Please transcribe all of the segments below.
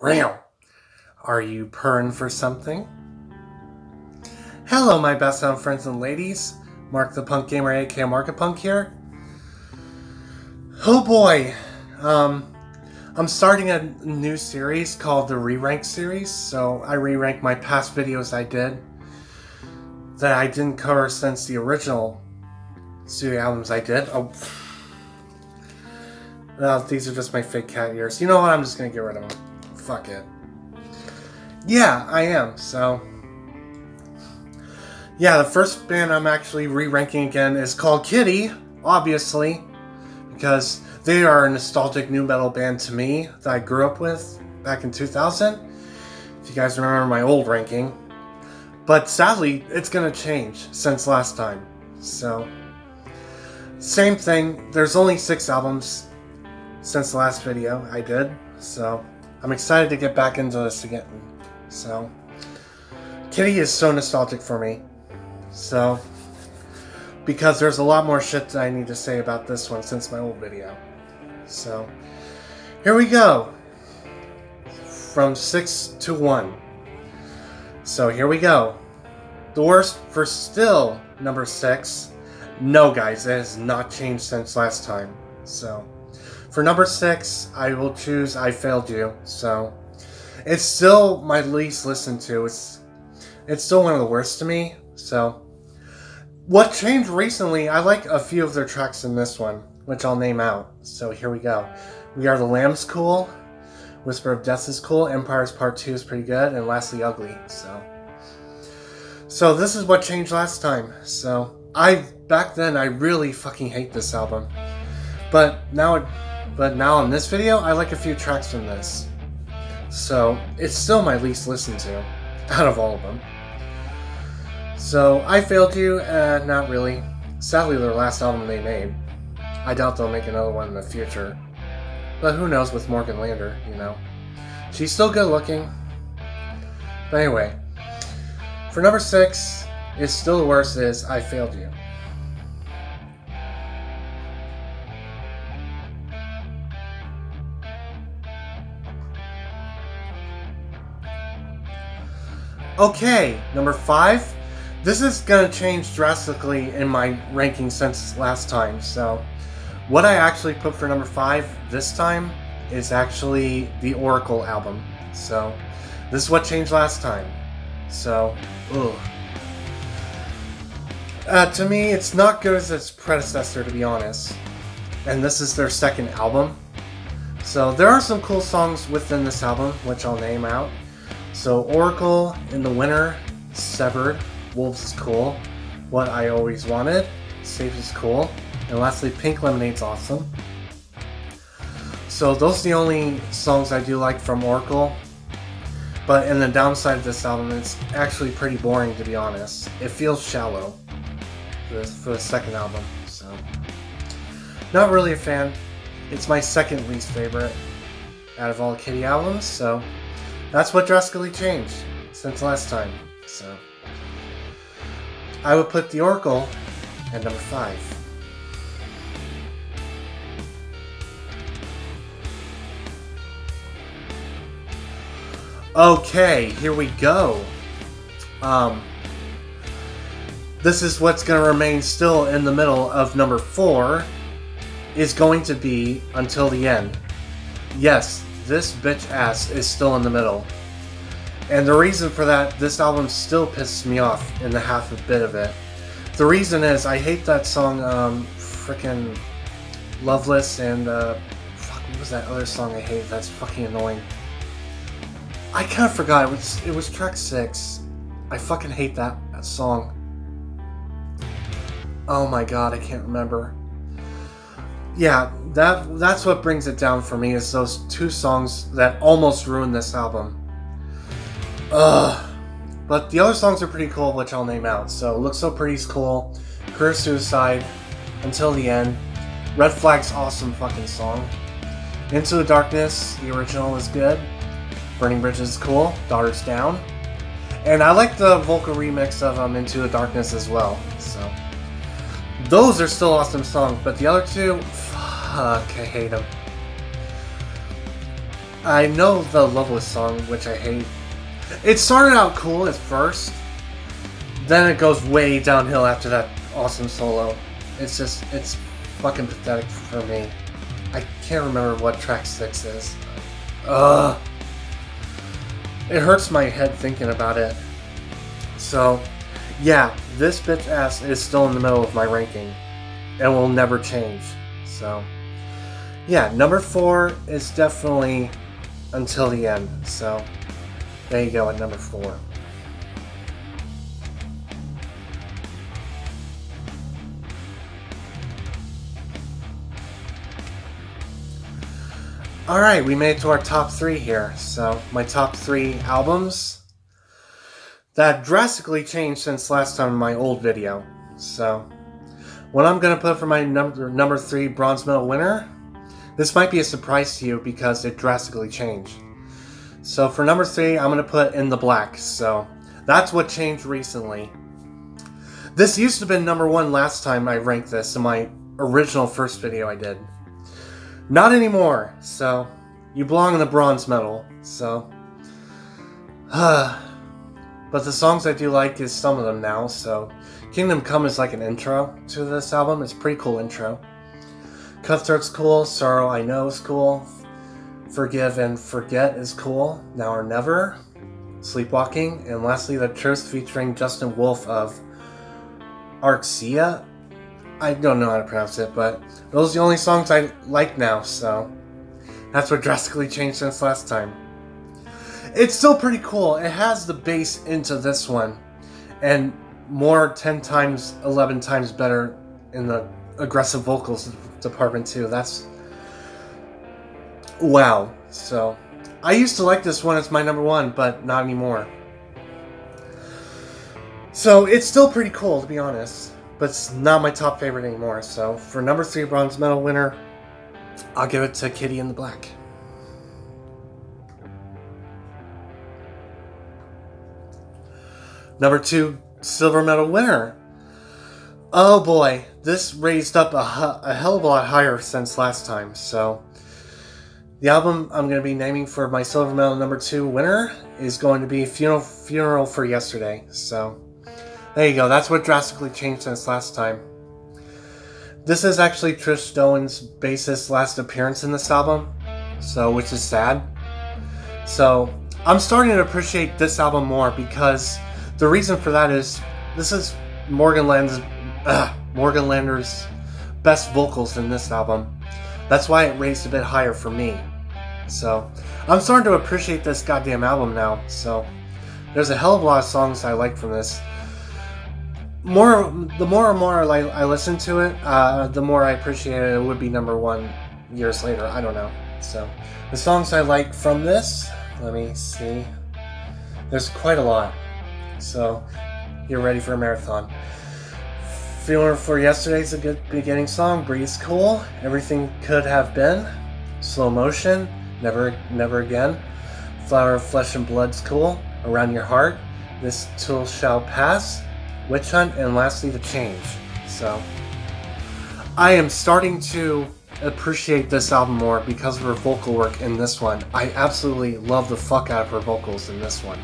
Ram. Are you purring for something? Hello, my Basset Hound friends and ladies. Mark the Punk Gamer, aka Markapunk here. Oh boy, um, I'm starting a new series called the Re-Rank series. So I re-rank my past videos I did that I didn't cover since the original studio albums I did. Oh, well, these are just my fake cat ears. You know what? I'm just gonna get rid of them. Fuck it. Yeah, I am. So, yeah, the first band I'm actually re-ranking again is called Kittie, obviously, because they are a nostalgic nu metal band to me that I grew up with back in 2000. If you guys remember my old ranking, but sadly, it's gonna change since last time. So, same thing. There's only six albums since the last video I did, so I'm excited to get back into this again. So, Kittie is so nostalgic for me. So, because there's a lot more shit that I need to say about this one since my old video. So, here we go. From 6 to 1. So, here we go. The worst for still number 6. No, guys, it has not changed since last time. So, for number 6, I will choose I Failed You. So, it's still my least listened to. It's it's still one of the worst to me. So, what changed recently? I like a few of their tracks in this one, which I'll name out. So here we go. We are the Lambs cool. Whisper of Death is cool. Empires Part Two is pretty good, and lastly, Ugly. So, so this is what changed last time. So I back then I really fucking hate this album, but now, but now in this video I like a few tracks from this. So it's still my least listened to out of all of them. So I failed you, uh, not really. Sadly, their last album they made. I doubt they'll make another one in the future. But who knows with Morgan Lander, you know. She's still good looking. But anyway, for number six, it's still the worst is I Failed You. Okay, number five. This is going to change drastically in my ranking since last time. So, what I actually put for number five this time is actually the Oracle album. So, this is what changed last time. So, ugh. Uh, to me, it's not good as its predecessor, to be honest. And this is their second album. So, there are some cool songs within this album, which I'll name out. So, Oracle in the winter, Severed, Wolves is cool. What I Always Wanted, Safe is cool. And lastly, Pink Lemonade's awesome. So those are the only songs I do like from Oracle. But in the downside of this album, it's actually pretty boring to be honest. It feels shallow for the, for the second album, so not really a fan. It's my second least favorite out of all Kittie albums, so that's what drastically changed since last time. So. I would put the Oracle at number five. Okay, here we go. Um, this is what's going to remain still in the middle of number four is going to be until the end. Yes, this bitch ass is still in the middle. And the reason for that, this album still pisses me off in the half a bit of it. The reason is I hate that song, um, freaking Loveless and, uh, fuck, what was that other song I hate? That's fucking annoying. I kind of forgot, it was, it was track 6. I fucking hate that, that song. Oh my god, I can't remember. Yeah, that that's what brings it down for me is those two songs that almost ruined this album. Ugh. But the other songs are pretty cool, which I'll name out. So, Look So Pretty's cool. Career Suicide. Until the End. Red Flag's awesome fucking song. Into the Darkness, the original is good. Burning Bridges is cool. Daughters Down. And I like the vocal remix of um, Into the Darkness as well. So, those are still awesome songs, but the other two, fuck, I hate them. I know the Loveless song, which I hate. It started out cool at first, then it goes way downhill after that awesome solo. It's just, it's fucking pathetic for me. I can't remember what track 6 is. Ugh. It hurts my head thinking about it. So, yeah, this bitch ass is still in the middle of my ranking. And will never change. So, yeah, number 4 is definitely until the end. So, there you go at number 4. Alright, we made it to our top three here. So, my top three albums that drastically changed since last time in my old video. So, what I'm going to put for my number, number three bronze medal winner, this might be a surprise to you because it drastically changed. So, for number three, I'm going to put In the Black. So, that's what changed recently. This used to have been number one last time I ranked this in my original first video I did. Not anymore, so you belong in the bronze medal, so. Uh, but the songs I do like is some of them now, so. Kingdom Come is like an intro to this album. It's pretty cool intro. Cutthroat's cool, Sorrow I Know is cool. Forgive and Forget is cool, Now or Never. Sleepwalking, and lastly, The Truth featuring Justin Wolf of Arxia I don't know how to pronounce it, but those are the only songs I like now, so that's what drastically changed since last time. It's still pretty cool. It has the bass into this one, and more 10 times, 11 times better in the aggressive vocals department, too. That's. Wow. So, I used to like this one It's my number one, but not anymore. So, it's still pretty cool, to be honest but it's not my top favorite anymore. So for number three bronze medal winner, I'll give it to Kittie in the Black. Number two silver medal winner. Oh boy, this raised up a, a hell of a lot higher since last time. So the album I'm going to be naming for my silver medal number two winner is going to be Funeral, Funeral for Yesterday. So there you go, that's what drastically changed since last time. This is actually Trish Doan's bassist's last appearance in this album, so which is sad. So I'm starting to appreciate this album more because the reason for that is this is Morgan Land's Morgan Lander's best vocals in this album. That's why it raised a bit higher for me. So I'm starting to appreciate this goddamn album now. So there's a hell of a lot of songs I like from this more the more and more I, I listen to it, uh, the more I appreciate it. It would be number one years later. I don't know. So the songs I like from this, let me see. There's quite a lot. So you're ready for a marathon. Feeling for yesterday's a good beginning song. Breathe cool. Everything could have been. Slow motion. Never, never again. Flower of flesh and blood's cool. Around your heart. This Too Shall Pass Witch Hunt, and lastly, The Change. So, I am starting to appreciate this album more because of her vocal work in this one. I absolutely love the fuck out of her vocals in this one.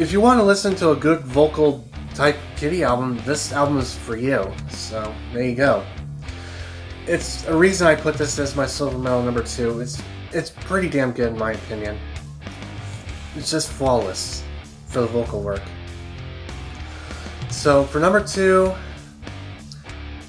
If you want to listen to a good vocal type Kittie album, this album is for you. So, there you go. It's a reason I put this as my silver medal number two. It's it's pretty damn good in my opinion. It's just flawless for the vocal work. So for number two,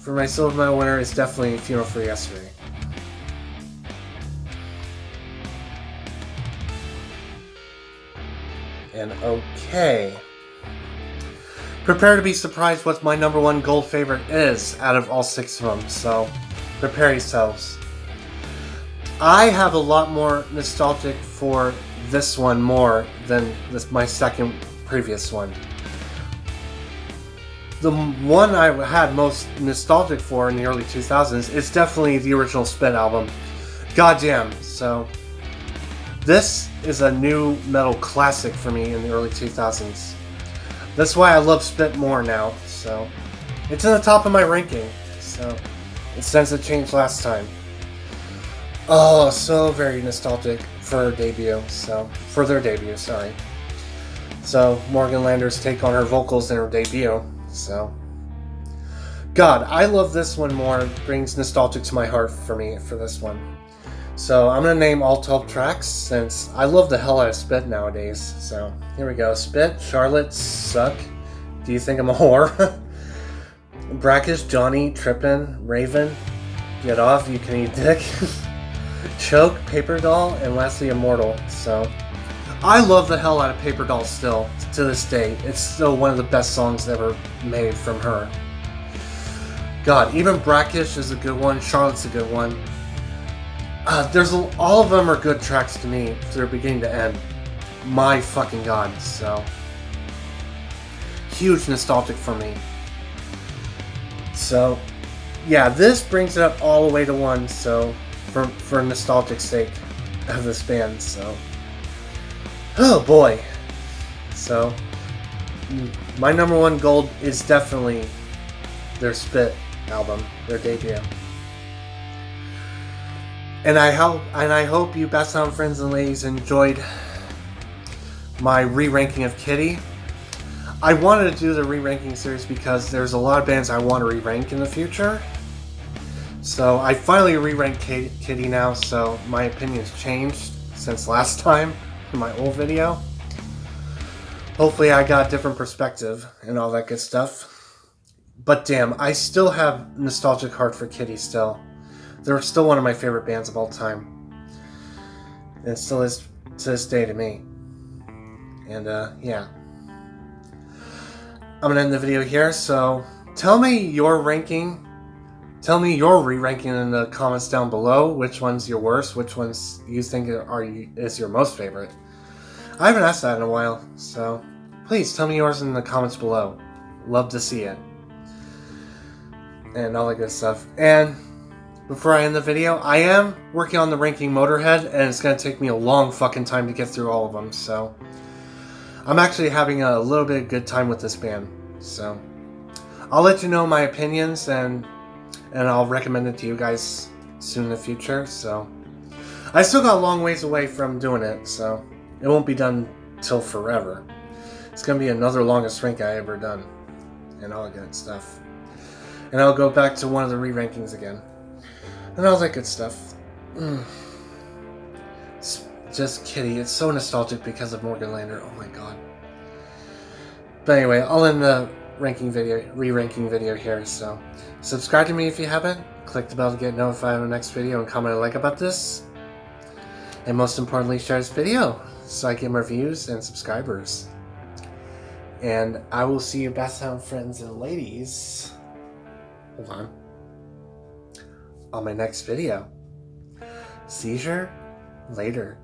for my silver medal winner, it's definitely Funeral for Yesterday. And okay. Prepare to be surprised what my number one gold favorite is out of all six of them, so prepare yourselves. I have a lot more nostalgic for this one more than this my second previous one the one I had most nostalgic for in the early 2000s is definitely the original Spit album. Goddamn. So, this is a nu metal classic for me in the early 2000s. That's why I love Spit more now. So, it's in the top of my ranking. So, it since it changed last time. Oh, so very nostalgic for her debut. So for their debut, sorry. So Morgan Landers take on her vocals in her debut. So God, I love this one more. It brings nostalgic to my heart for me for this one. So I'm gonna name all 12 tracks since I love the hell out of Spit nowadays. So here we go. Spit, Charlotte, Suck. Do you think I'm a whore? Brackish, Johnny, Trippin', Raven, Get Off, You Can Eat Dick. Choke, Paper Doll, and lastly Immortal. So I love the hell out of Paper Doll still to this day. It's still one of the best songs ever made from her. God, even Brackish is a good one. Charlotte's a good one. Uh, there's a, all of them are good tracks to me, from beginning to end. My fucking god! So huge nostalgic for me. So yeah, this brings it up all the way to one. So for for nostalgic sake of this band. So, oh boy. So, my number one gold is definitely their Spit album, their debut. And I hope and I hope you Basset Hound friends and ladies enjoyed my re-ranking of Kittie. I wanted to do the re-ranking series because there's a lot of bands I want to re-rank in the future. So I finally re-ranked Kittie now, so my opinion's changed since last time in my old video. Hopefully I got a different perspective and all that good stuff. But damn, I still have nostalgic heart for Kittie still. They're still one of my favorite bands of all time. And it still is to this day to me. And uh, yeah. I'm gonna end the video here, so tell me your ranking Tell me your re-ranking in the comments down below. Which one's your worst? Which ones you think are is your most favorite? I haven't asked that in a while, so please tell me yours in the comments below. Love to see it. And all that good stuff. And before I end the video, I am working on the ranking Motorhead, and it's going to take me a long fucking time to get through all of them, so... I'm actually having a little bit of good time with this band, so... I'll let you know my opinions and and I'll recommend it to you guys soon in the future. So I still got a long ways away from doing it, so it won't be done till forever. It's gonna be another longest rank I ever done, and all that good stuff. And I'll go back to one of the re-rankings again, and all that good stuff. Mm. just kidding. It's so nostalgic because of Morgan Lander. Oh my god. But anyway, I'll end the ranking video, re-ranking video here. So subscribe to me if you haven't. Click the bell to get notified of the next video and comment a like about this. And most importantly, share this video so I get more views and subscribers. And I will see you Basset Hound friends and ladies. Hold on. On my next video. Seizure later.